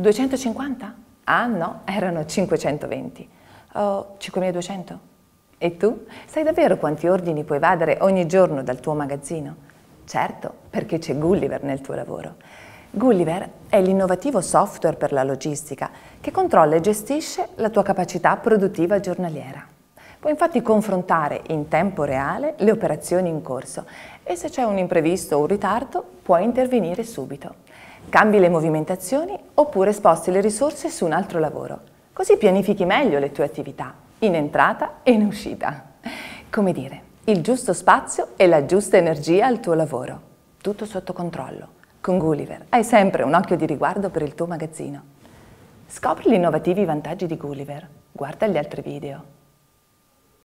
250? Ah no, erano 520. Oh, 5200? E tu? Sai davvero quanti ordini puoi evadere ogni giorno dal tuo magazzino? Certo, perché c'è Gulliver nel tuo lavoro. Gulliver è l'innovativo software per la logistica che controlla e gestisce la tua capacità produttiva giornaliera. Puoi infatti confrontare in tempo reale le operazioni in corso e se c'è un imprevisto o un ritardo puoi intervenire subito. Cambi le movimentazioni oppure sposti le risorse su un altro lavoro. Così pianifichi meglio le tue attività, in entrata e in uscita. Come dire, il giusto spazio e la giusta energia al tuo lavoro. Tutto sotto controllo. Con Gulliver hai sempre un occhio di riguardo per il tuo magazzino. Scopri gli innovativi vantaggi di Gulliver. Guarda gli altri video.